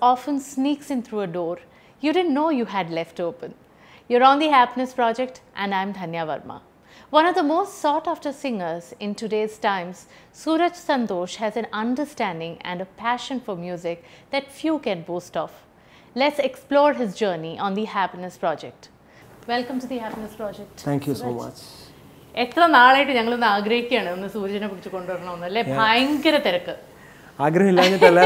Often sneaks in through a door you didn't know you had left open. You're on the Happiness Project, and I'm Dhanya Verma. One of the most sought after singers in today's times, Suraj Sandosh has an understanding and a passion for music that few can boast of. Let's explore his journey on the Happiness Project. Welcome to the Happiness Project. Thank you so much. എത്ര നാളായിട്ട് ഞങ്ങളൊന്ന് ആഗ്രഹിക്കുകയാണ് ഒന്ന് സൂര്യനെ പിടിച്ച് കൊണ്ടുവരണമെന്ന് അല്ലേ ഭയങ്കര തിരക്ക് ആഗ്രഹമില്ലാഞ്ഞിട്ടല്ല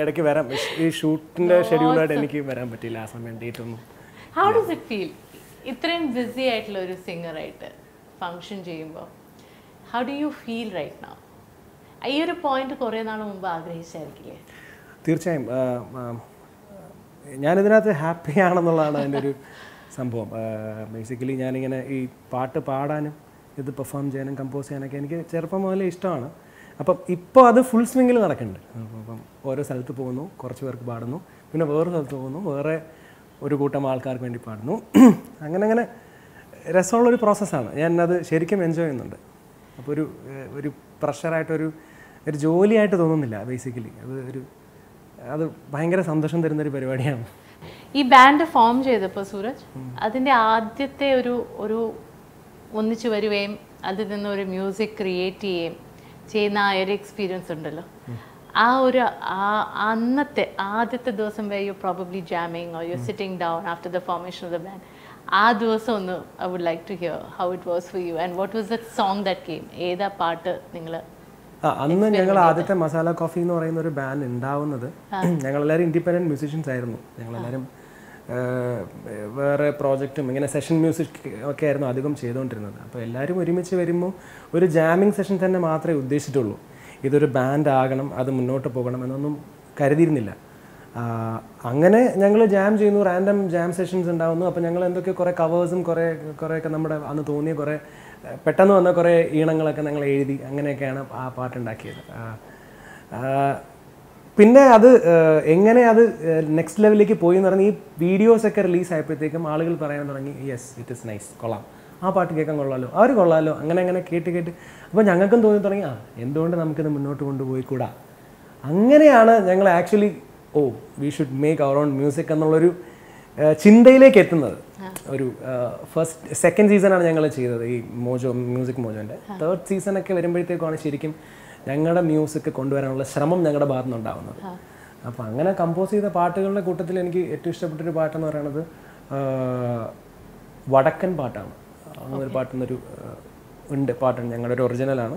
ഇടയ്ക്ക് വരാം. ഈ ഷൂട്ടിന്റെ ഷെഡ്യൂളായിട്ട് എനിക്ക് വരാൻ പറ്റില്ല ആ സമയം ഡേറ്റ് ഒന്നും. ഹൗ ഡസ് ഇറ്റ് ഫീൽ ഇത്രയും ബിസി ആയിട്ടുള്ള ഒരു സിംഗറായിട്ട് ഫങ്ഷൻ ചെയ്യുമ്പോൾ how do you feel right now ഈ ഒരു പോയിന്റ് കുറേ നാൾ മുമ്പ് ആഗ്രഹിച്ചായിരിക്കില്ലേ? തീർച്ചയായും ഞാനിതിനകത്ത് ഹാപ്പി ആണെന്നുള്ളതാണ് അതിന്റെ ഒരു സംഭവം. ബേസിക്കലി ഞാനിങ്ങനെ ഈ പാട്ട് പാടാനും ഇത് പെർഫോം ചെയ്യാനും കമ്പോസ് ചെയ്യാനൊക്കെ എനിക്ക് ചെറുപ്പം മുതലേ ഇഷ്ടമാണ്. അപ്പം ഇപ്പോൾ അത് ഫുൾ സ്വിങ്ങിൽ നടക്കുന്നുണ്ട്. അപ്പം ഓരോ സ്ഥലത്ത് പോകുന്നു കുറച്ച് പേർക്ക് പാടുന്നു പിന്നെ വേറെ സ്ഥലത്ത് പോകുന്നു വേറെ ഒരു കൂട്ടം ആൾക്കാർക്ക് വേണ്ടി പാടുന്നു. അങ്ങനെ അങ്ങനെ രസമുള്ളൊരു പ്രോസസ്സാണ് ഞാൻ അത് ശരിക്കും എൻജോയ് ചെയ്യുന്നുണ്ട്. അപ്പോൾ ഒരു ഒരു പ്രഷറായിട്ടൊരു ഒരു ജോലിയായിട്ട് തോന്നുന്നില്ല ബേസിക്കലി അത് ഒരു അത് ഭയങ്കര സന്തോഷം തരുന്നൊരു പരിപാടിയാണ്. ഈ ബാൻഡ് ഫോം ചെയ്തപ്പോൾ സൂരജ് അതിന്റെ ആദ്യത്തെ ഒരു ഒരു ഒന്നിച്ചു വരികയും അതിൽ നിന്ന് ഒരു മ്യൂസിക് ക്രിയേറ്റ് ചെയ്യുകയും ചെയ്യുന്ന ആ ഒരു എക്സ്പീരിയൻസ് ഉണ്ടല്ലോ. ആ ഒരു ആ അന്നത്തെ ആദ്യത്തെ ദിവസം way you probably jamming or you sitting down after the formation of the band ആ ദിവസം ഒന്ന് I would like to hear how it was for you and what was the song that came ഏതാ പാട്ട് നിങ്ങൾ അന്ന് ഞങ്ങൾ ആദ്യത്തെ masala coffee എന്ന് പറയുന്ന ഒരു ബാൻഡ് ഉണ്ടാവുന്നത് ഞങ്ങളെല്ലാവരും ഇൻഡിപെൻഡന്റ് മ്യൂസിഷ്യൻസ് ആയിരുന്നു. ഞങ്ങളെല്ലാവരും വേറെ പ്രോജക്റ്റും ഇങ്ങനെ സെഷൻ മ്യൂസിക് ഒക്കെ ആയിരുന്നു അധികം ചെയ്തുകൊണ്ടിരുന്നത്. അപ്പോൾ എല്ലാവരും ഒരുമിച്ച് വരുമ്പോൾ ഒരു ജാമിങ് സെഷൻ തന്നെ മാത്രമേ ഉദ്ദേശിച്ചിട്ടുള്ളൂ. ഇതൊരു ബാൻഡ് ആകണം അത് മുന്നോട്ട് പോകണം എന്നൊന്നും കരുതിയിരുന്നില്ല. അങ്ങനെ ഞങ്ങൾ ജാം ചെയ്യുന്നു റാൻഡം ജാം സെഷൻസ് ഉണ്ടാകുന്നു അപ്പോൾ ഞങ്ങൾ എന്തൊക്കെ കുറേ കവേഴ്സും കുറേ കുറേയൊക്കെ നമ്മുടെ അന്ന് തോന്നിയ കുറേ പെട്ടെന്ന് വന്ന കുറേ ഈണങ്ങളൊക്കെ ഞങ്ങൾ എഴുതി അങ്ങനെയൊക്കെയാണ് ആ പാട്ടുണ്ടാക്കിയത്. പിന്നെ അത് എങ്ങനെ അത് നെക്സ്റ്റ് ലെവലിലേക്ക് പോയി എന്ന് പറഞ്ഞാൽ ഈ വീഡിയോസ് ഒക്കെ റിലീസ് ആയപ്പോഴത്തേക്കും ആളുകൾ പറയാൻ തുടങ്ങി യെസ് ഇറ്റ് ഇസ് നൈസ് കൊള്ളാം. ആ പാട്ട് കേൾക്കാൻ കൊള്ളാമല്ലോ അവർ കൊള്ളാമല്ലോ അങ്ങനെ അങ്ങനെ കേട്ട് കേട്ട്. അപ്പോൾ ഞങ്ങൾക്കും തോന്നി തുടങ്ങി ആ എന്തുകൊണ്ട് നമുക്കിത് മുന്നോട്ട് കൊണ്ടുപോയി കൂടാ? അങ്ങനെയാണ് ഞങ്ങൾ actually oh we should make our own music എന്നുള്ളൊരു ചിന്തയിലേക്ക് എത്തുന്നത്. ഒരു ഫസ്റ്റ് സെക്കൻഡ് സീസണാണ് ഞങ്ങൾ ചെയ്തത് ഈ മോജോ മ്യൂസിക് മോജോന്റെ തേർഡ് സീസണൊക്കെ വരുമ്പോഴത്തേക്കാണ് ശരിക്കും ഞങ്ങളുടെ മ്യൂസിക് കൊണ്ടുവരാനുള്ള ശ്രമം ഞങ്ങളുടെ ഭാഗത്തു നിന്നുണ്ടാവുന്നത് അപ്പോൾ അങ്ങനെ കമ്പോസ് ചെയ്ത പാട്ടുകളുടെ കൂട്ടത്തിൽ എനിക്ക് ഏറ്റവും ഇഷ്ടപ്പെട്ടൊരു പാട്ടെന്ന് പറയുന്നത് വടക്കൻ പാട്ടാണ്. അങ്ങനെ ഒരു പാട്ടെന്നൊരു ഉണ്ട്. പാട്ടാണ് ഞങ്ങളുടെ ഒരു ഒറിജിനലാണ്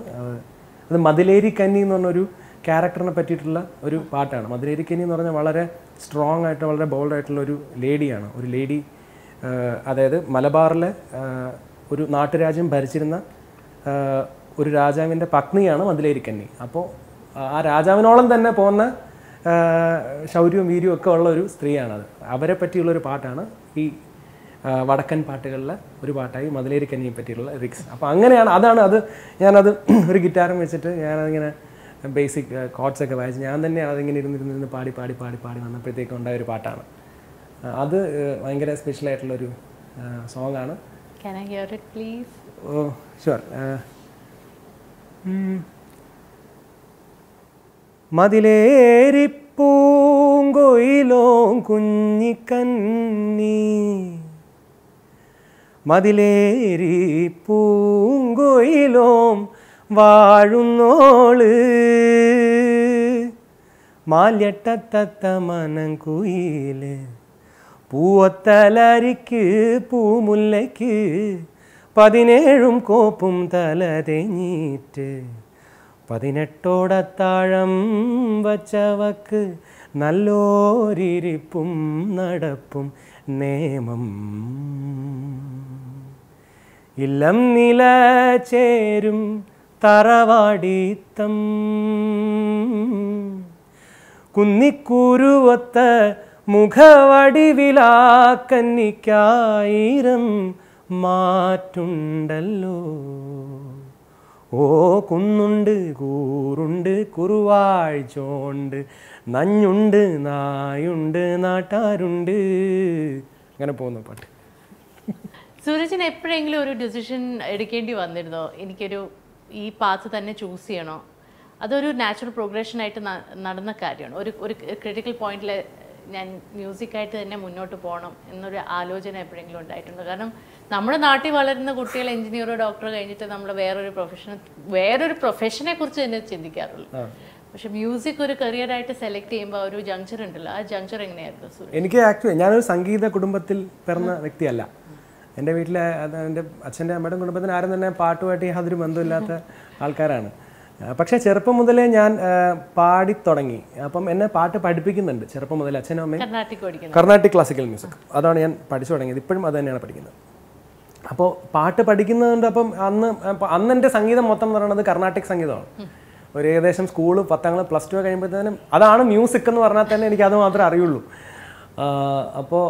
അത് മതിലേരി കന്നി എന്ന് പറഞ്ഞൊരു ക്യാരക്ടറിനെ പറ്റിയിട്ടുള്ള ഒരു പാട്ടാണ്. മതിലേരി കന്നി എന്ന് പറഞ്ഞാൽ വളരെ സ്ട്രോങ് ആയിട്ട് വളരെ ബോൾഡ് ആയിട്ടുള്ള ഒരു ലേഡിയാണ് ഒരു ലേഡി അതായത് മലബാറിലെ ഒരു നാട്ടുരാജ്യം ഭരിച്ചിരുന്ന ഒരു രാജാവിന്റെ പത്നിയാണ് മതിലേരിക്കന്നി അപ്പോൾ ആ രാജാവിനോളം തന്നെ പോകുന്ന ശൗര്യവും വീര്യവും ഒക്കെ ഉള്ള ഒരു സ്ത്രീയാണത്. അവരെ പറ്റിയുള്ളൊരു പാട്ടാണ് ഈ വടക്കൻ പാട്ടുകളിലെ ഒരു പാട്ടായി മതിലേരി കന്നിയെ പറ്റിയുള്ള റിക്സ് അപ്പോൾ അങ്ങനെയാണ് അതാണ് അത് ഞാനത് ഒരു ഗിറ്റാറും വെച്ചിട്ട് ഞാനതിങ്ങനെ ബേസിക് കോഡ്സൊക്കെ വായിച്ച് ഞാൻ തന്നെ അതിങ്ങനെ ഇരുന്നിരുന്നിരുന്ന് പാടി പാടി പാടി പാടി വന്നപ്പോഴത്തേക്കും ഉണ്ടായ ഒരു പാട്ടാണ്. അത് ഭയങ്കര സ്പെഷ്യലായിട്ടുള്ളൊരു സോങ്ങാണ് ഓ ഷുവർ മതിലേരിപ്പൂങ്കൊയിലോ കുഞ്ഞിക്കന്നി മതിലേരി പൂങ്കൊയിലോം വാഴുന്നോൾ. മാല്യട്ടത്തത്ത മനം കുയിൽ പൂവത്തലരിക്ക് പൂമുല്ലയ്ക്ക് പതിനേഴും കോപ്പും തല തേഞ്ഞീറ്റ് പതിനെട്ടോടത്താഴം വച്ചവക്ക് നല്ലോരിരിപ്പും നടപ്പും നേമം. ഇല്ലം നില ചേരും തറവാടിത്തം. കുന്നിക്കുരുവത്ത മുഖവടിവിലാക്കന്നിക്കായിരം മാറ്റുണ്ടല്ലോ. ഓ കുന്നുണ്ട് കൂറുണ്ട് കുറുവാഴ്ചോണ്ട് നഞ്ഞുണ്ട് നായുണ്ട് നാട്ടാരുണ്ട്. അങ്ങനെ പോകുന്നു പാട്ട്. സൂരജിന് എപ്പോഴെങ്കിലും ഒരു ഡിസിഷൻ എടുക്കേണ്ടി വന്നിരുന്നോ? എനിക്കൊരു ഈ പാത്ത് തന്നെ ചൂസ് ചെയ്യണോ? അതൊരു നാച്ചുറൽ പ്രോഗ്രഷനായിട്ട് നടന്ന കാര്യമാണ്. ഒരു ഒരു ക്രിട്ടിക്കൽ പോയിന്റിൽ ഞാൻ മ്യൂസിക്കായിട്ട് തന്നെ മുന്നോട്ട് പോകണം എന്നൊരു ആലോചന എപ്പോഴെങ്കിലും ഉണ്ടായിട്ടുണ്ട്? കാരണം നമ്മുടെ നാട്ടിൽ വളരുന്ന കുട്ടികൾ എഞ്ചിനീയറോ ഡോക്ടറോ കഴിഞ്ഞിട്ട് നമ്മൾ വേറൊരു പ്രൊഫഷൻ വേറൊരു പ്രൊഫഷനെ കുറിച്ച് തന്നെ ചിന്തിക്കാറുള്ളൂ. പക്ഷെ മ്യൂസിക് ഒരു കരിയറായിട്ട് സെലക്ട് ചെയ്യുമ്പോൾ ഒരു ജങ്ചർ ഉണ്ടല്ലോ. ആ ജങ്ചർ എങ്ങനെയായിരുന്നു എനിക്ക് ആക്ച്വലി ഞാനൊരു സംഗീത കുടുംബത്തിൽ പിറന്ന വ്യക്തിയല്ല. എന്റെ വീട്ടിലെ എന്റെ അച്ഛന്റെ അമ്മയുടെ കുടുംബത്തിന് ആരും തന്നെ പാട്ടുമായിട്ട് യാതൊരു ബന്ധമില്ലാത്ത ആൾക്കാരാണ്. പക്ഷേ ചെറുപ്പം മുതലേ ഞാൻ പാടി തുടങ്ങി അപ്പം എന്നെ പാട്ട് പഠിപ്പിക്കുന്നുണ്ട് ചെറുപ്പം മുതലേ അച്ഛനും അമ്മയും. കർണാട്ടിക് ക്ലാസിക്കൽ മ്യൂസിക് അതാണ് ഞാൻ പഠിച്ചു തുടങ്ങിയത്. ഇപ്പോഴും അത് തന്നെയാണ് പഠിക്കുന്നത്. അപ്പോൾ പാട്ട് പഠിക്കുന്നതുകൊണ്ട് അപ്പം അന്ന് അന്ന് എന്റെ സംഗീതം മൊത്തം എന്ന് പറയുന്നത് കർണാട്ടിക് സംഗീതമാണ്. ഒരു ഏകദേശം സ്കൂൾ പത്താം ക്ലാസ് പ്ലസ് ടു കഴിയുമ്പോഴത്തേനും അതാണ് മ്യൂസിക് എന്ന് പറഞ്ഞാൽ തന്നെ എനിക്ക് അത് മാത്രമേ അറിയുള്ളൂ. അപ്പോൾ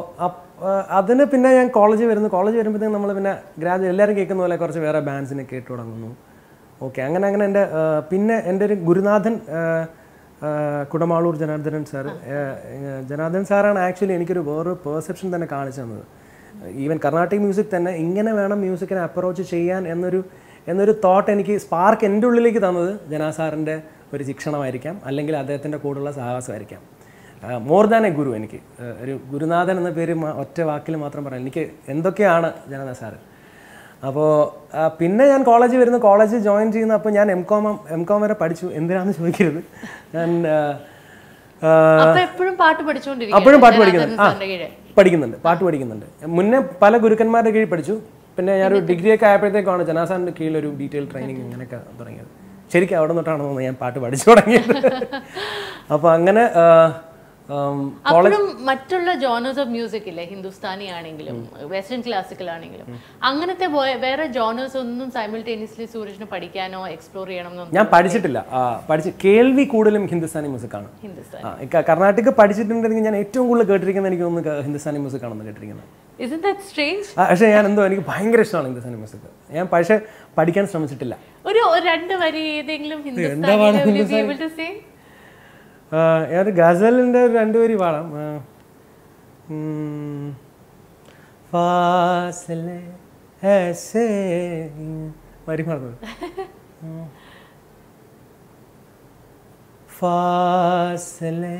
അതിന് പിന്നെ ഞാൻ കോളേജ് വരുന്നു. കോളേജ് വരുമ്പോഴത്തേക്കും നമ്മൾ പിന്നെ ഗ്രാജുവേറ്റ് എല്ലാവരും കേൾക്കുന്ന പോലെ കുറച്ച് വേറെ ബാൻഡ്സിനെ കേട്ടു തുടങ്ങുന്നു. ഓക്കെ അങ്ങനെ അങ്ങനെ എന്റെ പിന്നെ എന്റെ ഒരു ഗുരുനാഥൻ കുടമാളൂർ ജനാർദ്ദനൻ സാർ ജനാർദ്ദൻ സാറാണ് ആക്ച്വലി എനിക്കൊരു വേറൊരു പെർസെപ്ഷൻ തന്നെ കാണിച്ചു തന്നത്. ഈവൻ കർണാട്ടിക് മ്യൂസിക് തന്നെ ഇങ്ങനെ വേണം മ്യൂസിക്കിനെ അപ്രോച്ച് ചെയ്യാൻ എന്നൊരു എന്നൊരു തോട്ട് എനിക്ക് സ്പാർക്ക് എന്റെ ഉള്ളിലേക്ക് തന്നത് ജനാ സാറിന്റെ ഒരു ശിക്ഷണമായിരിക്കാം അല്ലെങ്കിൽ അദ്ദേഹത്തിന്റെ കൂടെയുള്ള സാഹസമായിരിക്കാം. മോർ ദാൻ എ ഗുരു എനിക്ക്. ഒരു ഗുരുനാഥൻ എന്ന പേര് ഒറ്റ വാക്കിൽ മാത്രം പറയാം എനിക്ക് എന്തൊക്കെയാണ് ജനത സാറ്? അപ്പോൾ പിന്നെ ഞാൻ കോളേജിൽ വരുന്നു. കോളേജ് ജോയിൻ ചെയ്യുന്ന. അപ്പോൾ ഞാൻ എം കോം എം കോം വരെ പഠിച്ചു. എന്തിനാന്ന് ചോദിക്കരുത്. ഞാൻ എപ്പോഴും പാട്ട് പഠിച്ചുകൊണ്ടിരിക്കും അപ്പോഴും പാട്ട് പഠിക്കുന്നുണ്ട്. ആ പഠിക്കുന്നുണ്ട്. പാട്ട് പഠിക്കുന്നുണ്ട്. മുന്നേ പല ഗുരുക്കന്മാരുടെ കീഴിൽ പഠിച്ചു. പിന്നെ ഞാനൊരു ഡിഗ്രി ഒക്കെ ആയപ്പോഴത്തേക്കാണ് ജനാസാറിന്റെ കീഴിൽ ഒരു ഡീറ്റെയിൽ ട്രെയിനിങ് അങ്ങനെയൊക്കെ തുടങ്ങിയത്. ശരിക്കും അവിടെ നിന്നിട്ടാണെന്ന് ഞാൻ പാട്ട് പഠിച്ചു തുടങ്ങിയത്. അപ്പോൾ അങ്ങനെ അപ്പോഴും മറ്റുള്ള ജോണേഴ്സ് ഓഫ് മ്യൂസിക് ഇല്ലേ? ഹിന്ദുസ്ഥാനി ആണെങ്കിലും വെസ്റ്റേൺ ക്ലാസിക്കൽ ആണെങ്കിലും. അങ്ങനത്തെ വേറെ ജോണേഴ്സ് ഒന്നും സൈമിൾട്ടേനിയസ്ലി സൂരജിന് പഠിക്കാനോ എക്സ്പ്ലോർ ചെയ്യണം ഞാൻ പഠിച്ചിട്ടില്ല. പഠിച്ച് കേൾവി കൂടുതലും ഹിന്ദുസ്ഥാനി മ്യൂസിക് ആണ്. കർണാടക പഠിച്ചിട്ടുണ്ടെങ്കിൽ ഞാൻ ഏറ്റവും കൂടുതൽ കേട്ടിരിക്കുന്നത് എനിക്ക് തോന്നുന്നു ഹിന്ദുസ്ഥാനി മ്യൂസിക് ആണെന്ന് കേട്ടിരിക്കുന്നത്. പക്ഷേ ഞാൻ എന്തോ എനിക്ക് ഭയങ്കര ഇഷ്ടമാണ് ഹിന്ദുസ്ഥാനി മ്യൂസിക് ഞാൻ പക്ഷേ പഠിക്കാൻ ശ്രമിച്ചിട്ടില്ല. ഒരു ഒരു രണ്ട് വരി ഏതെങ്കിലും ഹിന്ദുസ്ഥാനി? ആ, ഞാനൊരു ഗസലിൻ്റെ ഒരു രണ്ടുപേരി പാടാം ആ. ഉം. ഫാസിലെ ऐसे വരി മറന്നു फासले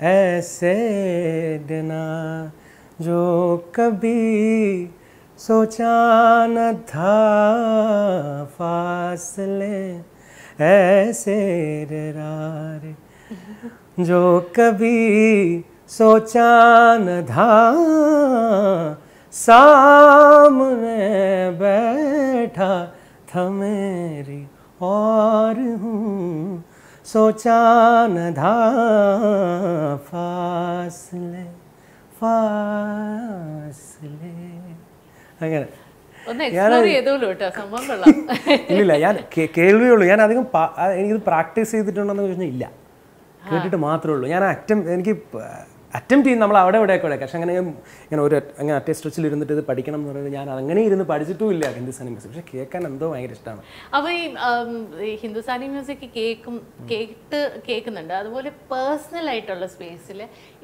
ऐसे देना जो कभी सोचा न था फासले ऐसे डरा रे जो कभी सोचा न था सामने बैठा था मेरी और हूँ सोचा न था फासले फासले അങ്ങനെ ഒന്ന് എക്സ്പ്ലോർ ചെയ്തോളൂ കേട്ടോ സംഭവം കൊള്ളാം ഇല്ലില്ല ഞാൻ കേ- കേൾവിയുള്ളൂ ഞാൻ അധികം പാ- ആ, എനിക്കിത് പ്രാക്ടീസ് ചെയ്തിട്ടുണ്ടെന്ന് ചോദിച്ചാൽ ഇല്ല കേട്ടിട്ട് മാത്രമേ ഉള്ളൂ. ഞാൻ അറ്റം എനിക്ക് അറ്റംപ്റ്റ് ചെയ്യും നമ്മൾ അവിടെ ഇവിടെ. ഒക്കെ പക്ഷെ അങ്ങനെ ഇങ്ങനെ ഒരു അങ്ങനെ അറ്റേ സ്ട്രെച്ചിൽ ഇരുന്നിട്ട് ഇത് പഠിക്കണം എന്ന് പറയുന്നത് ഞാൻ അങ്ങനെ ഇരുന്ന് പഠിച്ചിട്ടും ഇല്ല ഹിന്ദുസ്ഥാനി മ്യൂസിക് പക്ഷെ കേൾക്കാൻ എന്തോ ഭയങ്കര ഇഷ്ടമാണ് അപ്പോൾ ഈ ഹിന്ദുസ്ഥാനി മ്യൂസിക് കേൾക്കും കേട്ട് കേൾക്കുന്നുണ്ട്. അതുപോലെ പേഴ്സണൽ ആയിട്ടുള്ള സ്പേസിൽ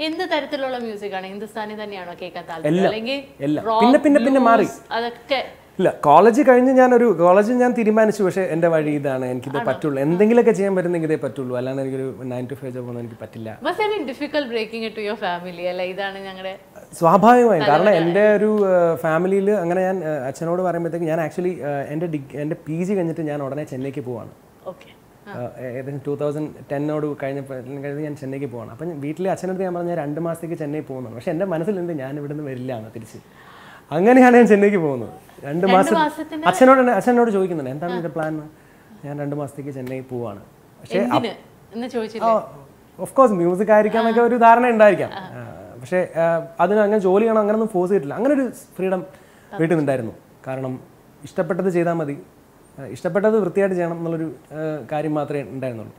എന്ത് തരത്തിലുള്ള മ്യൂസിക് ആണ്? ഹിന്ദുസ്ഥാനി തന്നെയാണോ കേൾക്കാൻ താല്പര്യം? അല്ലെങ്കിൽ പിന്നെ പിന്നെ പിന്നെ മാറി. അതൊക്കെ ഇല്ല കോളേജ് കഴിഞ്ഞ് ഞാനൊരു കോളേജ് ഞാൻ തീരുമാനിച്ചു. പക്ഷേ എന്റെ വഴി ഇതാണ്. എനിക്കിത് പറ്റുള്ളൂ. എന്തെങ്കിലുമൊക്കെ ചെയ്യാൻ പറ്റുന്നെങ്കിൽ ഇതേ പറ്റുള്ളൂ. അല്ലാണ്ട് എനിക്കൊരു നയൻ ടു ഫൈവ് ജോബ് ഒന്നും എനിക്ക് പറ്റില്ല. സ്വാഭാവികമായും. കാരണം എന്റെ ഒരു ഫാമിലിയിൽ അങ്ങനെ ഞാൻ അച്ഛനോട് പറയുമ്പോഴത്തേക്ക് ഞാൻ ആക്ച്വലി എന്റെ ഡിഗ് എന്റെ പി ജി കഴിഞ്ഞിട്ട് ഞാൻ ഉടനെ ചെന്നൈക്ക് പോവാണ്. ഓക്കെ ഏകദേശം ടൂ തൗസൻഡ് ടെന്നോട് കഴിഞ്ഞപ്പോൾ കഴിഞ്ഞ് ഞാൻ ചെന്നൈക്ക് പോവാണ്. അപ്പം വീട്ടിലെ അച്ഛനടുത്ത് ഞാൻ പറഞ്ഞ രണ്ട് മാസത്തേക്ക് ചെന്നൈ പോകുന്നു പക്ഷേ എന്റെ മനസ്സിലുണ്ട് ഞാൻ ഇവിടെ നിന്ന് വരില്ല എന്ന് തിരിച്ച്. അങ്ങനെയാണ് ഞാൻ ചെന്നൈക്ക് പോകുന്നത്. രണ്ട് മാസം അച്ഛനോട് അച്ഛനോട് ചോദിക്കുന്നുണ്ട് എന്താണ് എന്റെ പ്ലാൻ ഞാൻ രണ്ട് മാസത്തേക്ക് ചെന്നൈ പോവാണ്. പക്ഷേ ഓഫ് കോഴ്സ് മ്യൂസിക് ആയിരിക്കാം എന്നൊക്കെ ഒരു ധാരണ ഉണ്ടായിരിക്കാം. പക്ഷേ അതിന് അങ്ങനെ ജോലി ചെയ്യണം അങ്ങനൊന്നും ഫോഴ്സ് ചെയ്തിട്ടില്ല. അങ്ങനെ ഒരു ഫ്രീഡം വീട്ടിൽ നിന്നുണ്ടായിരുന്നു കാരണം ഇഷ്ടപ്പെട്ടത് ചെയ്താൽ മതി. ഇഷ്ടപ്പെട്ടത് വൃത്തിയായിട്ട് ചെയ്യണം എന്നുള്ളൊരു കാര്യം മാത്രമേ ഉണ്ടായിരുന്നുള്ളൂ.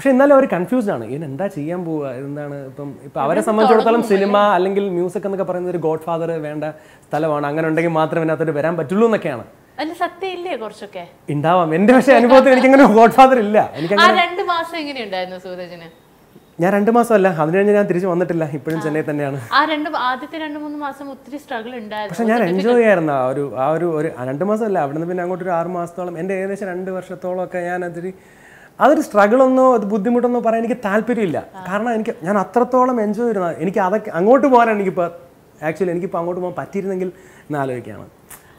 പക്ഷെ എന്നാലും അവർ കൺഫ്യൂസ്ഡ് ആണ്. ഇതിന് എന്താ ചെയ്യാൻ പോവുക? എന്താണ് ഇപ്പം ഇപ്പം അവരെ സംബന്ധിച്ചിടത്തോളം സിനിമ അല്ലെങ്കിൽ മ്യൂസിക് എന്നൊക്കെ പറയുന്നത് ഒരു ഗോഡ് ഫാദർ വേണ്ട സ്ഥലമാണ്. അങ്ങനെ ഉണ്ടെങ്കിൽ മാത്രമേ അതിനകത്തോട്ട് വരാൻ പറ്റുള്ളൂ എന്നൊക്കെയാണ്. ഉണ്ടാവാം. എന്റെ പക്ഷേ അനുഭവത്തിൽ എനിക്കങ്ങനെ ഗോഡ് ഫാദർ ഇല്ല. എനിക്ക് രണ്ട് മാസം എങ്ങനെയുണ്ടായിരുന്നു സൂരജിന്? ഞാൻ രണ്ട് മാസമല്ല അതിന് കഴിഞ്ഞ് ഞാൻ തിരിച്ചു വന്നിട്ടില്ല. ഇപ്പോഴും ചെന്നൈ തന്നെയാണ്. ആ രണ്ട് ആദ്യത്തെ രണ്ട് മൂന്ന് മാസം ഒത്തിരി സ്ട്രഗിൾ പക്ഷെ ഞാൻ എൻജോയ് ചെയ്യായിരുന്നു ആ ഒരു ആ ഒരു രണ്ട് മാസം അല്ല. അവിടുന്ന് പിന്നെ അങ്ങോട്ട് ഒരു ആറ് മാസത്തോളം എന്റെ ഏകദേശം രണ്ട് വർഷത്തോളം ഒക്കെ ഞാൻ അതിൽ അതൊരു സ്ട്രഗിളൊന്നോ അത് ബുദ്ധിമുട്ടൊന്നോ പറയാൻ എനിക്ക് താല്പര്യമില്ല. കാരണം എനിക്ക് ഞാൻ അത്രത്തോളം എൻജോയ് ചെയ്യുന്ന എനിക്ക് അതൊക്കെ അങ്ങോട്ട് പോകാനാണ് എനിക്കിപ്പോൾ ആക്ച്വലി എനിക്കിപ്പോൾ അങ്ങോട്ട് പോകാൻ പറ്റിയിരുന്നെങ്കിൽ എന്ന് ആലോചിക്കുകയാണ്.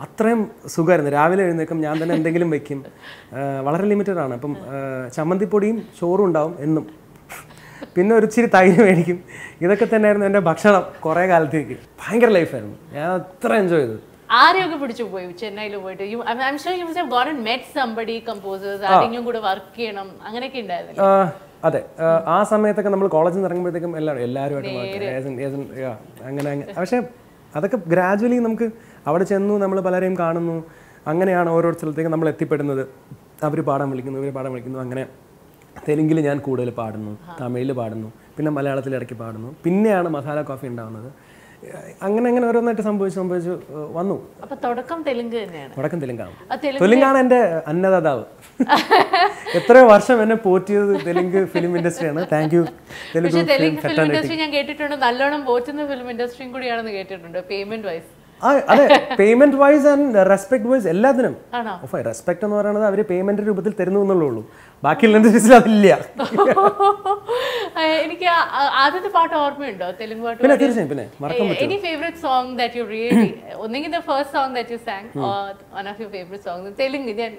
അത്രയും സുഖമായിരുന്നു. രാവിലെ എഴുന്നേക്കും ഞാൻ തന്നെ എന്തെങ്കിലും വെക്കും. വളരെ ലിമിറ്റഡ് ആണ്. അപ്പം ചമ്മന്തിപ്പൊടിയും ചോറും ഉണ്ടാവും എന്നും. പിന്നെ ഒരു ഇച്ചിരി തൈര് മേടിക്കും. ഇതൊക്കെ തന്നെയായിരുന്നു എന്റെ ഭക്ഷണം കുറേ കാലത്തേക്ക്. ഭയങ്കര ലൈഫായിരുന്നു ഞാൻ അത്ര എൻജോയ് ചെയ്തു ആരെയൊക്കെ പിടിച്ചു പോയി? ചെന്നൈയിൽ പോയിട്ട്. You I sure you have got met somebody composers ആരെങ്കിലും കൂടെ വർക്ക് ചെയ്യണം. അങ്ങനെയൊക്കെ ഉണ്ടായിരുന്നു അതെ. ആ, ആ സമയത്തൊക്കെ നമ്മൾ കോളേജിൽ നിന്ന് ഇറങ്ങുമ്പോഴത്തേക്കും എല്ലാവരും എല്ലാവരുമായിട്ട് അങ്ങനെ പക്ഷേ അതൊക്കെ ഗ്രാജുവലി നമുക്ക് അവിടെ ചെന്നു നമ്മൾ പലരെയും കാണുന്നു. അങ്ങനെയാണ് ഓരോ സ്ഥലത്തേക്ക് നമ്മൾ എത്തിപ്പെടുന്നത്. അവർ പാടാൻ വിളിക്കുന്നു ഇവർ പാടാൻ വിളിക്കുന്നു. അങ്ങനെ തെലുങ്കിൽ ഞാൻ കൂടുതൽ പാടുന്നു തമിഴിൽ പാടുന്നു പിന്നെ മലയാളത്തിൽ ഇടയ്ക്ക് പാടുന്നു. പിന്നെയാണ് മസാല കോഫി ഉണ്ടാകുന്നത് അങ്ങനെ അങ്ങനെ ഓരോന്നായിട്ട് സംഭവിച്ച് സംഭവിച്ചു വന്നു. അപ്പൊ തുടക്കം തെലുങ്ക് തന്നെയാണ്. തുടക്കം തെലുങ്കാണ്. തെലുങ്കാണ് എന്റെ അന്നദാതാവ്. എത്രയോ വർഷം എന്നെ പോറ്റിയത് Telugu film ഇൻഡസ്ട്രിയാണ് thank you Telugu film industry ഞാൻ കേട്ടിട്ടുണ്ട്. നല്ലോണം പോറ്റുന്ന ഫിലിം ഇൻഡസ്ട്രിയും കൂടിയാണെന്ന് കേട്ടിട്ടുണ്ട്. പേയ്മെന്റ് വൈസ് അതെ. Payment wise and respect wise എല്ലാത്തിനും. റെസ്പെക്ട് എന്ന് പറയുന്നത് അവർ പേയ്മെന്റ് രൂപത്തിൽ തരുന്നു എന്നുള്ളൂ ബാക്കിയുള്ള ഇൻഡസ്ട്രീസിൽ അതില്ല. എനിക്ക് ആദ്യത്തെ പാട്ട് ഓർമ്മയുണ്ടോ? തെലുങ്ക് പാട്ട് പിന്നെ തീർച്ചയായും പിന്നെ മറക്കാൻ any favourite song that you really ഒന്നെങ്കിൽ the first song that you sang or one of your favourite song Telugu ഞാൻ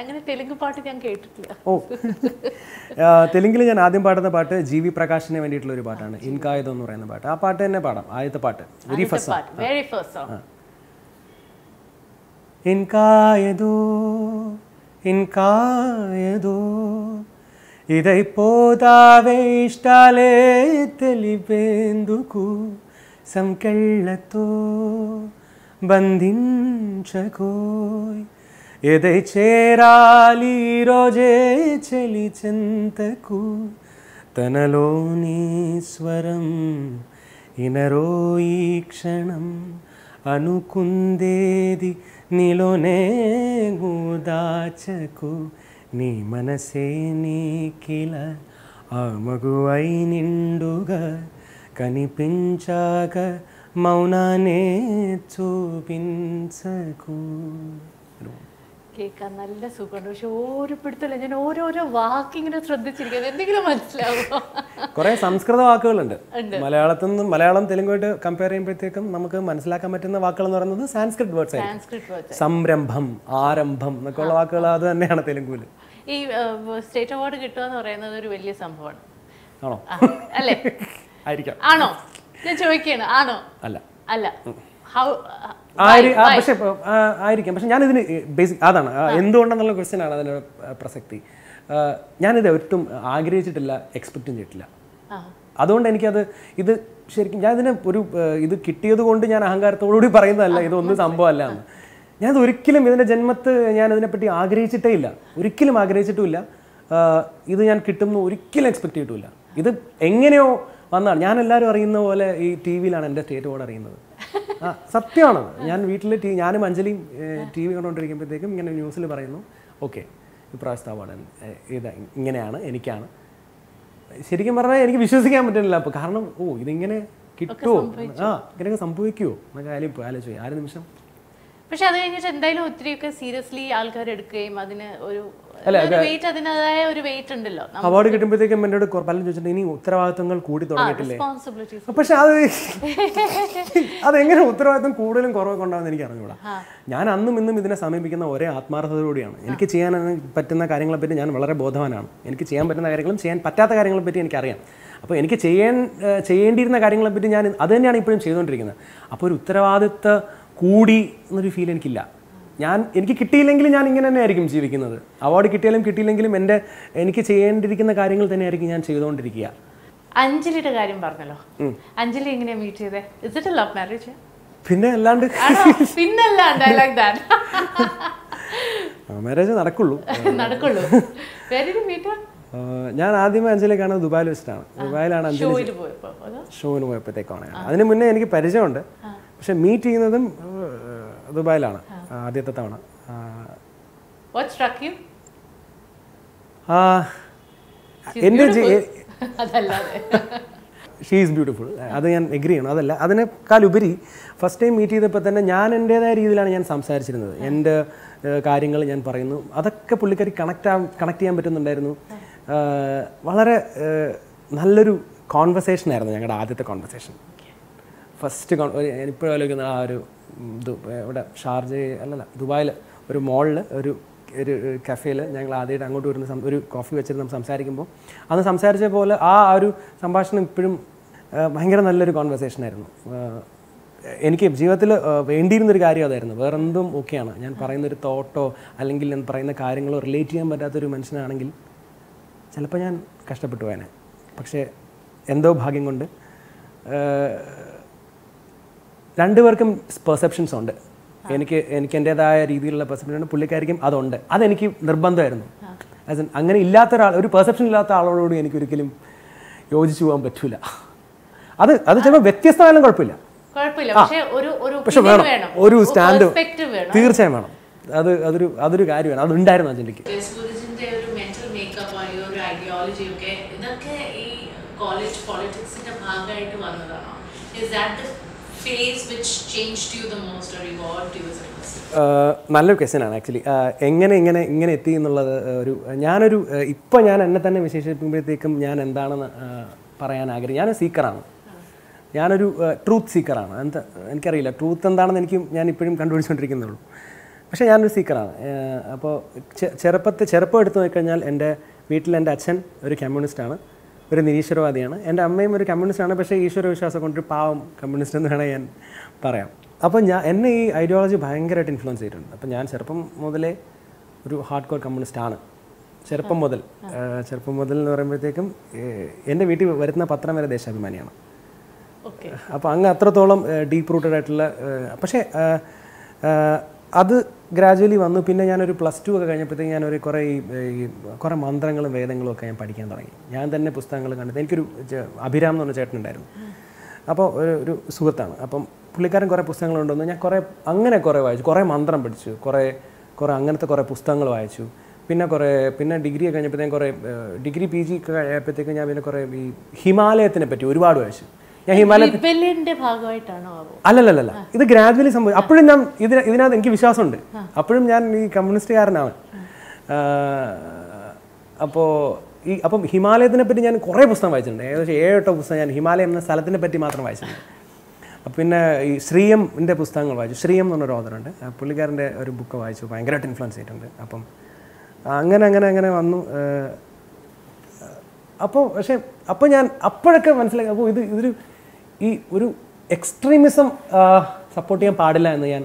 അങ്ങനെ തെലുങ്ക് പാട്ട് ഞാൻ കേട്ടിട്ടില്ല. ഓ. തെലുങ്കിൽ ഞാൻ ആദ്യം പാടുന്ന പാട്ട് ജി വി പ്രകാശിന് വേണ്ടിയിട്ടുള്ള ഒരു പാട്ടാണ്. ഇൻകായതം എന്ന് പറയുന്ന പാട്ട്. ആ പാട്ട് തന്നെ പാടാം. ആദ്യത്തെ പാട്ട്. വെരി ഫസ്റ്റ് സോങ് വെരി ఇంకా ఏదో ఇదైపోతావే ఇష్టాలే తెలిపేందుకు సంకెళ్ళతో బంధించకో ఎదై చేరాలి రోజే చెలి చెంతకు తనలోని స్వరం ఇనరో ఈ క్షణం అనుకుందేది నీలోనే గూదాచకు నీ మనసే నీకిల ఆ మగువై నిండుగా కనిపించాక మౌనానే చూపించకు. കേൾക്കാൻ നല്ല സുഖമുണ്ട്. പക്ഷെ ഓരോ പിടുത്തല്ല ഞാൻ ഓരോരോ വാക്കിങ്ങനെ ശ്രദ്ധിച്ചിരിക്കുന്നത് എന്തെങ്കിലും മനസ്സിലാവുമോ കുറെ സംസ്കൃത വാക്കുകളുണ്ട്. മലയാളത്തിൽ നിന്ന് മലയാളം തെലുങ്കുമായിട്ട് കമ്പയർ ചെയ്യുമ്പോഴത്തേക്കും നമുക്ക് മനസ്സിലാക്കാൻ പറ്റുന്ന വാക്കുകൾ എന്ന് പറയുന്നത് സാൻസ്ക്രിറ്റ് വേർഡ്സ് ആയിരിക്കും. സംരംഭം ആരംഭം എന്നൊക്കെ ഉള്ള വാക്കുകൾ അത് തന്നെയാണ് തെലുങ്കുവിൽ ഈ സ്റ്റേറ്റ് അവാർഡ് കിട്ടുക എന്ന് പറയുന്നത് ഒരു വലിയ സംഭവമാണ്. ആണോ? അല്ലേ? ആയിരിക്കാം. ആണോ? ഞാൻ ചോദിക്കുകയാണ്. ആണോ? അല്ല. അല്ല. ഹൗ പക്ഷേ ആയിരിക്കാം. പക്ഷെ ഞാനിതിന് ബേസിക് അതാണ്. എന്തുകൊണ്ടെന്നുള്ള ക്വസ്റ്റ്യൻ ആണ് അതിന്റെ പ്രസക്തി. ഞാനിത് ഒട്ടും ആഗ്രഹിച്ചിട്ടില്ല എക്സ്പെക്റ്റും ചെയ്തിട്ടില്ല. അതുകൊണ്ട് എനിക്കത് ഇത് ശരിക്കും ഞാൻ ഇതിനെ ഒരു ഇത് കിട്ടിയത് കൊണ്ട് ഞാൻ അഹങ്കാരത്തോടുകൂടി പറയുന്നതല്ല ഇതൊന്നും സംഭവമല്ല എന്ന്. ഞാനത് ഒരിക്കലും ഇതിന്റെ ജന്മത്ത് ഞാൻ ഇതിനെപ്പറ്റി ആഗ്രഹിച്ചിട്ടേ ഇല്ല. ഒരിക്കലും ആഗ്രഹിച്ചിട്ടുമില്ല ഇത് ഞാൻ കിട്ടുമെന്ന് ഒരിക്കലും എക്സ്പെക്ട് ചെയ്തിട്ടില്ല ഇത് എങ്ങനെയോ വന്നാണ് ഞാൻ എല്ലാവരും അറിയുന്ന പോലെ ഈ ടി വിയിലാണ് എന്റെ സ്റ്റേറ്റ് ബോർഡ് അറിയുന്നത്. ആ സത്യമാണ്. ഞാൻ വീട്ടിൽ ടി ഞാനും അഞ്ജലിയും ടി വി കണ്ടുകൊണ്ടിരിക്കുമ്പോഴത്തേക്കും ഇങ്ങനെ ന്യൂസിൽ പറയുന്നു ഓക്കെ ഇപ്രാവശ്യത്തെ അവാർഡ് ഇത് ഇങ്ങനെയാണ് എനിക്കാണ്. ശരിക്കും പറഞ്ഞാൽ എനിക്ക് വിശ്വസിക്കാൻ പറ്റുന്നില്ല. അപ്പോൾ കാരണം ഓ ഇതിങ്ങനെ കിട്ടുമോ ആ ഇങ്ങനെയൊക്കെ സംഭവിക്കുമോ എന്നൊക്കെ ആലോചിക്കും ആലോചിച്ചു. ആ നിമിഷം? പക്ഷെ അത് കഴിഞ്ഞിട്ട് എന്തായാലും ഒത്തിരിയൊക്കെ സീരിയസ്ലി ആൾക്കാർ എടുക്കുകയും അതിന് ഒരു അവാർഡ് കിട്ടുമ്പോഴത്തേക്കും എന്നോട് പലരും ചോദിച്ചിട്ടുണ്ട് ഇനി ഉത്തരവാദിത്തങ്ങൾ കൂടി തുടങ്ങിയിട്ടില്ലേ? പക്ഷെ അത് അതെങ്ങനെ ഉത്തരവാദിത്തം കൂടുതലും കുറവൊക്കെ ഉണ്ടാവുമെന്ന് എനിക്ക് അറിഞ്ഞൂടാ ഞാൻ അന്നും ഇന്നും ഇതിനെ സമീപിക്കുന്ന ഒരേ ആത്മാർത്ഥതയോടെയാണ് എനിക്ക് ചെയ്യാൻ പറ്റുന്ന കാര്യങ്ങളെ കാര്യങ്ങളെപ്പറ്റി ഞാൻ വളരെ ബോധവാനാണ്. എനിക്ക് ചെയ്യാൻ പറ്റുന്ന കാര്യങ്ങളും ചെയ്യാൻ പറ്റാത്ത കാര്യങ്ങളെപ്പറ്റി എനിക്കറിയാം. അപ്പോൾ എനിക്ക് ചെയ്യാൻ ചെയ്യേണ്ടിയിരുന്ന കാര്യങ്ങളെ കാര്യങ്ങളെപ്പറ്റി ഞാൻ അത് തന്നെയാണ് ഇപ്പോഴും ചെയ്തുകൊണ്ടിരിക്കുന്നത്. അപ്പോൾ ഒരു ഉത്തരവാദിത്ത കൂടി എന്നൊരു ഫീൽ എനിക്കില്ല. ഞാൻ എനിക്ക് കിട്ടിയില്ലെങ്കിൽ ഞാൻ ഇങ്ങനെ തന്നെ ആയിരിക്കും ജീവിക്കുന്നത്. അവാർഡ് കിട്ടിയാലും കിട്ടിയില്ലെങ്കിലും എന്റെ എനിക്ക് ചെയ്യേണ്ടിയിരിക്കുന്ന കാര്യങ്ങൾ തന്നെയായിരിക്കും ഞാൻ ചെയ്തുകൊണ്ടിരിക്കുക. അഞ്ജലിയുടെ കാര്യം പറഞ്ഞല്ലോ. അഞ്ജലി എങ്ങനെയാ മീറ്റ് ചെയ്തേ? ഇസ് ഇറ്റ് ലവ് മാരേജ് പിന്നെ അല്ലാണ്ട്. പിന്നെ അല്ലാണ്ട് ഐ ഡയലോഗ് ദാറ്റ് മാരേജ് നടക്കുള്ളൂ. നടക്കുള്ളൂ. വെരി മീറ്റ് ഞാൻ ആദ്യമേ അഞ്ജലി കാണുന്നത് ദുബായിൽ വെച്ചിട്ടാണ്. ദുബായിലാണ് അഞ്ജലി ഷോയിൽ പോയപ്പോഴത്തേക്കാണ് അതിന് മുന്നേ എനിക്ക് പരിചയമുണ്ട്. പക്ഷെ മീറ്റ് ചെയ്യുന്നതും ദുബായിലാണ് ആദ്യത്തെ തവണ. എന്റെ ഷീ ഈസ് ബ്യൂട്ടിഫുൾ അത് ഞാൻ എഗ്രി ചെയ്യണം. അതല്ല അതിനേക്കാൾ ഉപരി ഫസ്റ്റ് ടൈം മീറ്റ് ചെയ്തപ്പോൾ തന്നെ ഞാൻ എന്റേതായ രീതിയിലാണ് ഞാൻ സംസാരിച്ചിരുന്നത്. എന്റെ കാര്യങ്ങൾ ഞാൻ പറയുന്നു. അതൊക്കെ പുള്ളിക്കാരി കണക്ട് ആ കണക്ട് ചെയ്യാൻ പറ്റുന്നുണ്ടായിരുന്നു. വളരെ നല്ലൊരു കോൺവെർസേഷൻ ആയിരുന്നു ഞങ്ങളുടെ ആദ്യത്തെ കോൺവെർസേഷൻ ഫസ്റ്റ് ഞാനിപ്പോഴും ആലോചിക്കുന്ന ആ ഒരു ഇവിടെ ഷാർജ അല്ലല്ല ദുബായിൽ ഒരു മോളിൽ ഒരു ഒരു കഫേയിൽ ഞങ്ങൾ ആദ്യമായിട്ട് അങ്ങോട്ട് വരുന്ന ഒരു കോഫി വെച്ചിട്ട് നമ്മൾ സംസാരിക്കുമ്പോൾ അന്ന് സംസാരിച്ച പോലെ ആ ഒരു സംഭാഷണം ഇപ്പോഴും ഭയങ്കര നല്ലൊരു കോൺവെർസേഷൻ ആയിരുന്നു. എനിക്ക് ജീവിതത്തിൽ വേണ്ടിയിരുന്നൊരു കാര്യം അതായിരുന്നു. വേറെന്തും ഓക്കെയാണ്. ഞാൻ പറയുന്നൊരു തോട്ടോ അല്ലെങ്കിൽ ഞാൻ പറയുന്ന കാര്യങ്ങളോ റിലേറ്റ് ചെയ്യാൻ പറ്റാത്തൊരു മനുഷ്യനാണെങ്കിൽ ചിലപ്പോൾ ഞാൻ കഷ്ടപ്പെട്ടു പോയനെ. പക്ഷേ എന്തോ ഭാഗ്യം കൊണ്ട് രണ്ടുപേർക്കും പെർസെപ്ഷൻസ് ഉണ്ട്. എനിക്ക് എനിക്ക് എന്റെതായ രീതിയിലുള്ള പെർസെപ്ഷൻ ഉണ്ട്. പുള്ളിക്കാരിക്കും അതുണ്ട്. അതെനിക്ക് നിർബന്ധമായിരുന്നു. ആസ് എൻ അങ്ങനെ ഇല്ലാത്ത ഒരാൾ ഒരു പെർസെപ്ഷൻ ഇല്ലാത്ത ആളോട് എനിക്ക് ഒരിക്കലും യോജിച്ചു പോകാൻ പറ്റൂല. അത് അത് ചിലപ്പോൾ വ്യത്യസ്തമായാലും കുഴപ്പമില്ല. പക്ഷെ ഒരു ഒരു പക്ഷെ വേണം. ഒരു സ്റ്റാൻഡ് പെർസ്പെക്റ്റീവ് വേണം. തീർച്ചയായും വേണം. അത് അതൊരു അതൊരു കാര്യമാണ്. അതുണ്ടായിരുന്നു ഈ കോളേജ് പോളിറ്റിക്സിന്റെ ഭാഗമായിട്ട് വന്നതാണോ? ക്വസ്റ്റ്യൻ ആണ് ആക്ച്വലി എങ്ങനെ ഇങ്ങനെ ഇങ്ങനെ എത്തി എന്നുള്ളത് ഒരു ഞാനൊരു ഇപ്പം ഞാൻ എന്നെ തന്നെ വിശേഷിപ്പിക്കുമ്പോഴത്തേക്കും ഞാൻ എന്താണെന്ന് ആഹ് പറയാൻ ആഗ്രഹം ഞാൻ സീക്കറാണ് ഞാനൊരു ട്രൂത്ത് സീക്കറാണ് എന്താ എനിക്കറിയില്ല ട്രൂത്ത് എന്താണെന്ന് എനിക്കും ഞാൻ ഇപ്പോഴും കണ്ടുപിടിച്ചുകൊണ്ടിരിക്കുന്നുള്ളൂ പക്ഷേ ഞാനൊരു സീക്കറാണ് അപ്പോൾ ചെറുപ്പത്തെ ചെറുപ്പം എടുത്തു നോക്കിക്കഴിഞ്ഞാൽ എന്റെ വീട്ടിൽ എന്റെ അച്ഛൻ ഒരു കമ്മ്യൂണിസ്റ്റാണ് ഒരു നിരീശ്വരവാദിയാണ്. എന്റെ അമ്മയും ഒരു കമ്മ്യൂണിസ്റ്റാണ്. പക്ഷേ ഈശ്വര വിശ്വാസം കൊണ്ടൊരു പാവം കമ്മ്യൂണിസ്റ്റ് എന്ന് വേണമെങ്കിൽ ഞാൻ പറയാം. അപ്പോൾ ഞാൻ എന്നെ ഈ ഐഡിയോളജി ഭയങ്കരമായിട്ട് ഇൻഫ്ലുവൻസ് ചെയ്തിട്ടുണ്ട്. അപ്പോൾ ഞാൻ ചെറുപ്പം മുതലേ ഒരു ഹാർഡ് കോർ കമ്മ്യൂണിസ്റ്റ് ആണ് ചെറുപ്പം മുതൽ ചെറുപ്പം മുതൽ എന്ന് പറയുമ്പോഴത്തേക്കും എന്റെ വീട്ടിൽ വരുന്ന പത്രം വരെ ദേശാഭിമാനിയാണ്. ഓക്കെ. അപ്പോൾ അങ്ങ് അത്രത്തോളം ഡീപ്പ് റൂട്ടഡ് ആയിട്ടുള്ള പക്ഷേ അത് ഗ്രാജുവലി വന്നു. പിന്നെ ഞാനൊരു പ്ലസ് ടു ഒക്കെ കഴിഞ്ഞപ്പോഴത്തേക്ക് ഞാനൊരു കുറേ ഈ കുറേ മന്ത്രങ്ങളും വേദങ്ങളും ഒക്കെ ഞാൻ പഠിക്കാൻ തുടങ്ങി. ഞാൻ തന്നെ പുസ്തകങ്ങൾ കണ്ടത്. എനിക്കൊരു അഭിരാം എന്ന് പറഞ്ഞ ചേട്ടനുണ്ടായിരുന്നു. അപ്പോൾ ഒരു ഒരു സുഹൃത്താണ്. അപ്പം പുള്ളിക്കാരൻ കുറേ പുസ്തകങ്ങൾ ഉണ്ടെന്ന് ഞാൻ കുറേ അങ്ങനെ കുറേ വായിച്ചു. കുറേ മന്ത്രം പഠിച്ചു. കുറേ കുറേ അങ്ങനത്തെ കുറേ പുസ്തകങ്ങൾ വായിച്ചു. പിന്നെ കുറേ പിന്നെ ഡിഗ്രി കഴിഞ്ഞപ്പോഴത്തേക്കും കുറേ ഡിഗ്രി പി ജി ഒക്കെ ഞാൻ പിന്നെ കുറേ ഈ ഹിമാലയത്തിനെ പറ്റി ഒരുപാട് വായിച്ചു. ഞാൻ ഹിമാലയത്തിന്റെ ഭാഗമായിട്ടാണോ ആവോ? അല്ലല്ലല്ല ഇത് ഗ്രാജുവലി സംഭവിച്ചു അപ്പോഴും ഞാൻ ഇതിന് ഇതിനകത്ത് എനിക്ക് വിശ്വാസമുണ്ട്. അപ്പോഴും ഞാൻ ഈ കമ്മ്യൂണിസ്റ്റുകാരനാണ് അപ്പോൾ ഈ അപ്പം ഹിമാലയത്തിനെ പറ്റി ഞാൻ കുറേ പുസ്തകം വായിച്ചിട്ടുണ്ട്. ഏകദേശം ഏഴെട്ടോ പുസ്തകം ഞാൻ ഹിമാലയം എന്ന സ്ഥലത്തിനെ പറ്റി മാത്രം വായിച്ചിട്ടുണ്ട്. പിന്നെ ഈ ശ്രീയമിന്റെ പുസ്തകങ്ങൾ വായിച്ചു. ശ്രീയം എന്ന് പറഞ്ഞൊരു ഓതറുണ്ട് പുള്ളിക്കാരന്റെ ഒരു ബുക്ക് വായിച്ചു. ഭയങ്കരമായിട്ട് ഇൻഫ്ലുവൻസ് ചെയ്തിട്ടുണ്ട്. അപ്പം അങ്ങനെ അങ്ങനെ അങ്ങനെ വന്നു. അപ്പോൾ പക്ഷേ അപ്പോൾ ഞാൻ അപ്പോഴൊക്കെ മനസ്സിലാക്കി അപ്പോൾ ഇത് ഇതൊരു ഈ ഒരു എക്സ്ട്രീമിസം സപ്പോർട്ട് ചെയ്യാൻ പാടില്ല എന്ന് ഞാൻ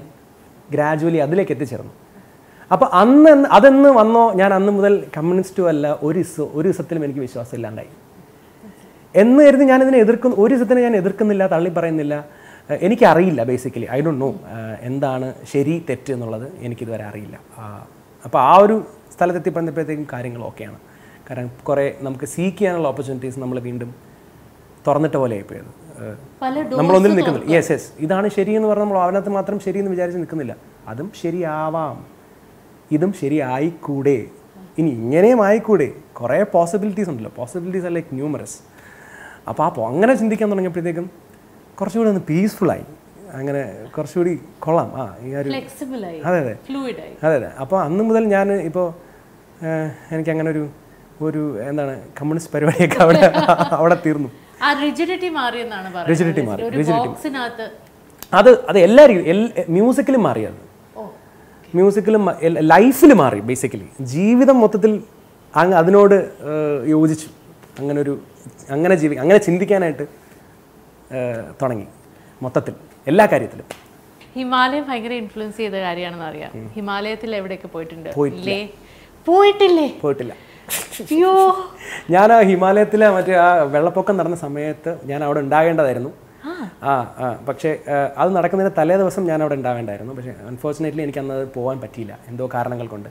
ഗ്രാജുവലി അതിലേക്ക് എത്തിച്ചേർന്നു. അപ്പോൾ അന്ന് അതെന്ന് വന്നോ ഞാൻ അന്ന് മുതൽ കമ്മ്യൂണിസ്റ്റും അല്ല ഒരു ഇസോ ഒരു ഇസത്തിലും എനിക്ക് വിശ്വാസം ഇല്ലാണ്ടായി. എന്ന് കരുതി ഞാനിതിനെ എതിർക്കുന്നു ഒരു ഇസത്തിനെ ഞാൻ എതിർക്കുന്നില്ല തള്ളി പറയുന്നില്ല എനിക്കറിയില്ല ബേസിക്കലി ഐ ഡോണ്ട് നോ എന്താണ് ശരി തെറ്റ് എന്നുള്ളത് എനിക്കിതുവരെ അറിയില്ല. അപ്പോൾ ആ ഒരു സ്ഥലത്തെത്തിപ്പെടുന്നപ്പോഴത്തേക്കും കാര്യങ്ങൾ ഓക്കെയാണ്. കാരണം കുറേ നമുക്ക് സീക്ക് ചെയ്യാനുള്ള ഓപ്പർച്യൂണിറ്റീസ് നമ്മൾ വീണ്ടും തുറന്നിട്ട പോലെ ആയിപ്പോയത്. നമ്മളൊന്നിൽ നിൽക്കുന്നില്ല. യെസ് യെസ് ഇതാണ് ശരിയെന്ന് പറഞ്ഞാൽ നമ്മൾ അവനകത്ത് മാത്രം ശരിയെന്ന് വിചാരിച്ച് നിൽക്കുന്നില്ല. അതും ശരിയാവാം. ഇതും ശരിയായിക്കൂടെ? ഇനി ഇങ്ങനെയും ആയിക്കൂടെ? കുറേ പോസിബിലിറ്റീസ് ഉണ്ടല്ലോ. പോസിബിലിറ്റീസ് ആർ ലൈക്ക് ന്യൂമറസ് അപ്പോൾ ആ പോ- അങ്ങനെ ചിന്തിക്കാൻ തുടങ്ങിയപ്പോഴത്തേക്കും കുറച്ചുകൂടി ഒന്ന് പീസ്ഫുള്ളായി അങ്ങനെ കുറച്ചുകൂടി കൊള്ളാം. ആ ഈ ഒരു അതെ അതെ. അതെ അതെ. അപ്പോൾ അന്ന് മുതൽ ഞാൻ ഇപ്പോൾ എനിക്കങ്ങനെ ഒരു ഒരു എന്താണ് കമ്മ്യൂണിസ്റ്റ് പരിപാടിയൊക്കെ അവിടെ അവിടെ തീർന്നു. റിജിഡിറ്റി മാറിയെന്നാണ് പറയുന്നത്. മാറി, ബോക്സിനകത്ത് അത് അത് എല്ലാ മ്യൂസിക്കിലും മാറിയത്. മ്യൂസിക്കിലും ലൈഫിൽ മാറി ബേസിക്കലി ജീവിതം മൊത്തത്തിൽ അങ്ങ് അതിനോട് യോജിച്ചു. അങ്ങനെ ഒരു അങ്ങനെ ജീവി അങ്ങനെ ചിന്തിക്കാനായിട്ട് തുടങ്ങി. മൊത്തത്തിൽ എല്ലാ കാര്യത്തിലും. ഹിമാലയം ഭയങ്കര ഇൻഫ്ലുവൻസ് ചെയ്ത കാര്യമാണെന്ന് അറിയാം. ഹിമാലയത്തിൽ എവിടെയൊക്കെ പോയിട്ടുണ്ട്. പോയിട്ടില്ലേ? പോയിട്ടില്ല. അയ്യോ. ഞാൻ ആ ഹിമാലയത്തിലെ മറ്റേ ആ വെള്ളപ്പൊക്കം നടന്ന സമയത്ത് ഞാൻ അവിടെ ഉണ്ടാകേണ്ടതായിരുന്നു. ആ. ആ പക്ഷേ അത് നടക്കുന്നതിന് തലേ ദിവസം ഞാൻ അവിടെ ഉണ്ടാവേണ്ടായിരുന്നു പക്ഷേ അൺഫോർച്ചുനേറ്റ്ലി എനിക്ക് അന്ന് പോകാൻ പറ്റിയില്ല എന്തോ കാരണങ്ങൾ കൊണ്ട്.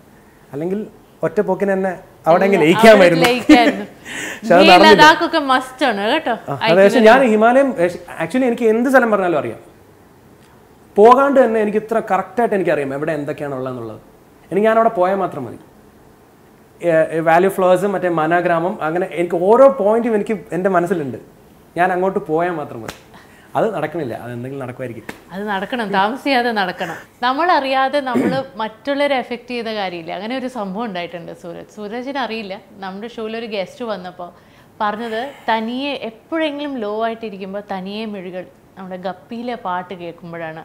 അല്ലെങ്കിൽ ഒറ്റ പോക്കിന് തന്നെ അവിടെ ലയിക്കാമായിരുന്നു. പക്ഷെ ഞാൻ ഹിമാലയം ആക്ച്വലി എനിക്ക് എന്ത് സ്ഥലം പറഞ്ഞാലും അറിയാം. പോകാണ്ട് തന്നെ എനിക്ക് ഇത്ര കറക്റ്റായിട്ട് എനിക്കറിയാം എവിടെ എന്തൊക്കെയാണ് ഉള്ളതെന്നുള്ളത്. എനിക്ക് ഞാൻ അവിടെ പോയാൽ മാത്രം മതി. വാല്യൂ ഫ്ലവേഴ്സ് മറ്റേ മനാഗ്രാമം അങ്ങനെ എനിക്ക് ഓരോ പോയിന്റും എനിക്ക് എന്റെ മനസ്സിലുണ്ട്. ഞാൻ അങ്ങോട്ട് പോയാൽ മാത്രം മതി. അത് നടക്കണില്ല. അത് എന്തെങ്കിലും നടക്കുമായിരിക്കും. അത് നടക്കണം. താമസിയാതെ നടക്കണം. നമ്മൾ അറിയാതെ നമ്മൾ മറ്റുള്ളവരെ എഫക്റ്റ് ചെയ്ത കാര്യമില്ല. അങ്ങനെ ഒരു സംഭവം ഉണ്ടായിട്ടുണ്ട് സൂരജ്. സൂരജിന് അറിയില്ല. നമ്മുടെ ഷോയിൽ ഒരു ഗസ്റ്റ് വന്നപ്പോൾ പറഞ്ഞത് തനിയെ എപ്പോഴെങ്കിലും ലോ ആയിട്ടിരിക്കുമ്പോൾ തനിയെ മെഴുകൾ. നമ്മുടെ ഗപ്പിയിലെ പാട്ട് കേൾക്കുമ്പോഴാണ്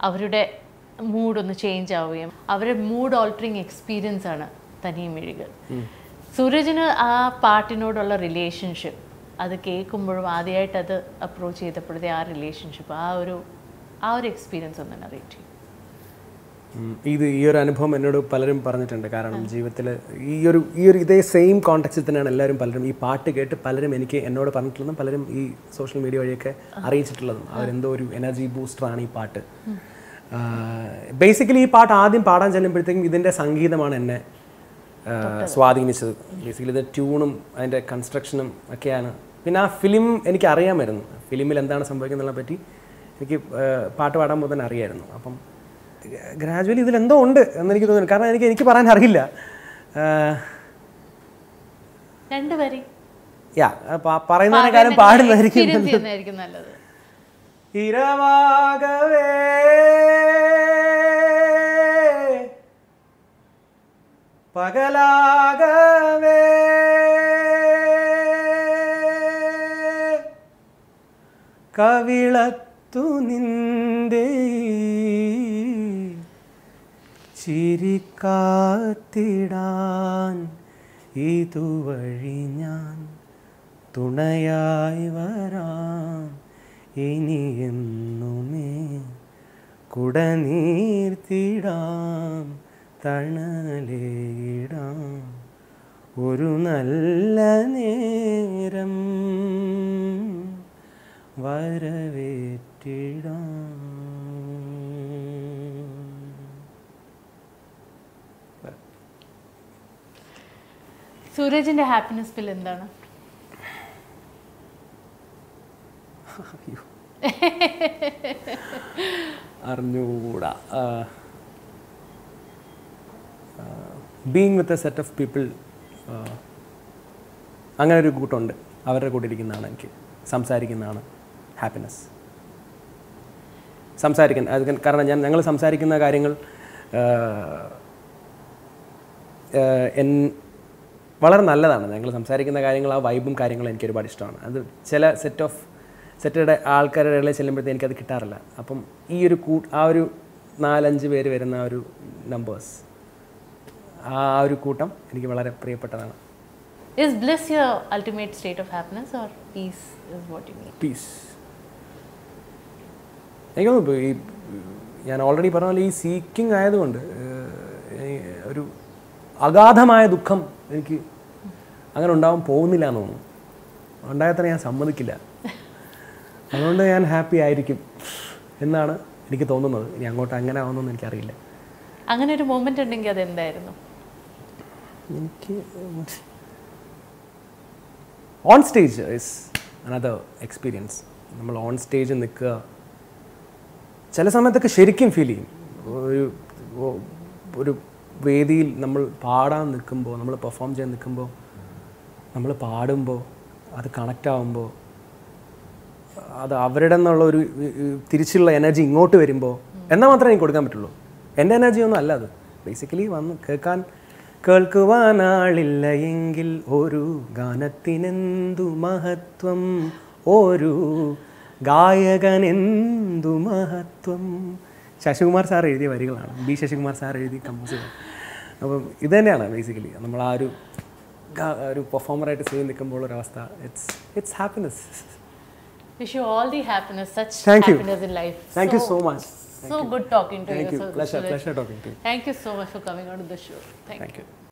അവരുടെ മൂഡൊന്ന് ചേഞ്ച് ആവുകയും അവരുടെ മൂഡ് ഓൾട്ടറിങ് എക്സ്പീരിയൻസ് ആണ്. തനിയെ മിഴികൾ. സൂരജിന് ആ പാട്ടിനോടുള്ള റിലേഷൻഷിപ്പ് അത് കേൾക്കുമ്പോഴും ആദ്യമായിട്ട് അത് അപ്രോച്ച് ചെയ്തപ്പോഴത്തെ ആ റിലേഷൻഷിപ്പ് ആ ഒരു ആ ഒരു എക്സ്പീരിയൻസ് ഒന്ന് നറേറ്റ് ചെയ്യും. ഇത് ഈ ഒരു അനുഭവം എന്നോട് പലരും പറഞ്ഞിട്ടുണ്ട്. കാരണം ജീവിതത്തിൽ ഈ ഒരു ഈ ഒരു ഇതേ സെയിം കോൺടാക്റ്റിൽ തന്നെയാണ് എല്ലാവരും പലരും ഈ പാട്ട് കേട്ട് പലരും എനിക്ക് എന്നോട് പറഞ്ഞിട്ടുള്ളതും പലരും ഈ സോഷ്യൽ മീഡിയ വഴിയൊക്കെ അറിയിച്ചിട്ടുള്ളതും. അവരെന്തോ ഒരു എനർജി ബൂസ്റ്ററാണ് ഈ പാട്ട്. ബേസിക്കലി ഈ പാട്ട് ആദ്യം പാടാൻ ചെല്ലുമ്പോഴത്തേക്കും ഇതിന്റെ സംഗീതമാണ് എന്നെ സ്വാധീനിച്ചത്. ബേസിക്കലി ഇത് ട്യൂണും അതിന്റെ കൺസ്ട്രക്ഷനും ഒക്കെയാണ്. പിന്നെ ആ ഫിലിം എനിക്ക് അറിയാമായിരുന്നു ഫിലിമിൽ എന്താണ് സംഭവിക്കുന്നതിനെ പറ്റി എനിക്ക് പാട്ട് പാടാൻ പോകുമ്പോൾ തന്നെ അറിയായിരുന്നു. അപ്പം ഗ്രാജുവലി ഇതിലെന്തോ ഉണ്ട് എന്നെനിക്ക് തോന്നുന്നു. കാരണം എനിക്ക് എനിക്ക് പറയാൻ അറിയില്ല. യാ പറയുന്നതിനേക്കാളും പാടുന്നതായിരിക്കും നല്ലത്. ഇരവാകവേ പകലാകവേ. കവിളത്തു നിന്തേ ചിരിക്കാത്തിടാൻ ഇതുവഴി ഞാൻ തുണയായി വരാം. ഇനി എന്നുമേ കുടനീർത്തിടാം. തണലേടാം ഒരു നല്ല നേരം വരവേറ്റിടാം. സൂരജിന്റെ ഹാപ്പിനെസ് ബിൽ എന്താണ്. അറിഞ്ഞുകൂടാ being with a set of people അങ്ങനെ ഒരു കൂട്ടമുണ്ട് അവരുടെ കൂടെ ഇരിക്കുന്നതാണ് എനിക്ക്. സംസാരിക്കുന്നതാണ് ഹാപ്പിനെസ് സംസാരിക്കാൻ കാരണം ഞാൻ ഞങ്ങൾ സംസാരിക്കുന്ന കാര്യങ്ങൾ എൻ വളരെ നല്ലതാണ്. ഞങ്ങൾ സംസാരിക്കുന്ന കാര്യങ്ങൾ ആ വൈബും കാര്യങ്ങളും എനിക്ക് ഒരുപാട് ഇഷ്ടമാണ്. അത് ചില സെറ്റ് ഓഫ് സെറ്റുടെ ആൾക്കാരുടെ ഇടയിൽ ചെല്ലുമ്പോഴത്തേക്ക് എനിക്കത് കിട്ടാറില്ല. അപ്പം ഈ ഒരു കൂ ആ ഒരു നാലഞ്ച് പേര് വരുന്ന ആ ഒരു നമ്പേഴ്സ് ആ ഒരു കൂട്ടം എനിക്ക് വളരെ പ്രിയപ്പെട്ടതാണ്. Is bliss your ultimate state of happiness or peace is what you mean peace എനിക്ക് തോന്നുന്നു ഇപ്പൊ ഈ ഞാൻ ഓൾറെഡി പറഞ്ഞ പോലെ ഈ സീക്കിംഗ് ആയതുകൊണ്ട് ഒരു അഗാധമായ ദുഃഖം എനിക്ക് അങ്ങനെ ഉണ്ടാവാൻ പോകുന്നില്ല എന്ന് തോന്നുന്നു. ഉണ്ടായാൽ തന്നെ ഞാൻ സമ്മതിക്കില്ല. അതുകൊണ്ട് ഞാൻ ഹാപ്പി ആയിരിക്കും എന്നാണ് എനിക്ക് തോന്നുന്നത്. ഇനി അങ്ങോട്ട് അങ്ങനെ ആവുമെന്നൊന്നും എനിക്കറിയില്ല. അങ്ങനെ ഒരു മൊമെന്റ് ഉണ്ടെങ്കിൽ അത് എന്തായിരുന്നു എനിക്ക് on stage is another experience നമ്മൾ ഓൺ സ്റ്റേജ് നിൽക്കുക. ചില സമയത്തൊക്കെ ശരിക്കും ഫീൽ ചെയ്യും. ഒരു ഒരു വേദിയിൽ നമ്മൾ പാടാൻ നിൽക്കുമ്പോൾ നമ്മൾ പെർഫോം ചെയ്യാൻ നിൽക്കുമ്പോൾ നമ്മൾ പാടുമ്പോൾ അത് കണക്റ്റ് ആവുമ്പോൾ അത് അവരുടെ നിന്നുള്ള ഒരു ഈ- ഈ തിരിച്ചുള്ള എനർജി ഇങ്ങോട്ട് വരുമ്പോൾ എന്നാൽ മാത്രമേ എനിക്ക് കൊടുക്കാൻ പറ്റുള്ളൂ. എന്റെ എനർജി ഒന്നും അല്ല അത്. ബേസിക്കലി വന്ന് കേൾക്കാൻ കേൾക്കുവാനാളില്ല എങ്കിൽ ഒരു ഗാനത്തിനെന്തു മഹത്വം? ഒരു ഗായകനെന്തു മഹത്വം? ശശികുമാർ സാർ എഴുതിയ വരികളാണ്. ബി ശശികുമാർ സാർ എഴുതി കമ്പോസ് അപ്പം ഇത് തന്നെയാണ് ബേസിക്കലി നമ്മൾ ആ ഒരു ഒരു പെർഫോമറായിട്ട് ചെയ്ത് നിൽക്കുമ്പോൾ ഒരു അവസ്ഥ. It's it's happiness Wish you all the happiness, such Thank you. happiness in life. Thank you so much. Good talking to Thank you. you. Pleasure, pleasure talking to you. Thank you so much for coming on to the show. Thank, Thank you.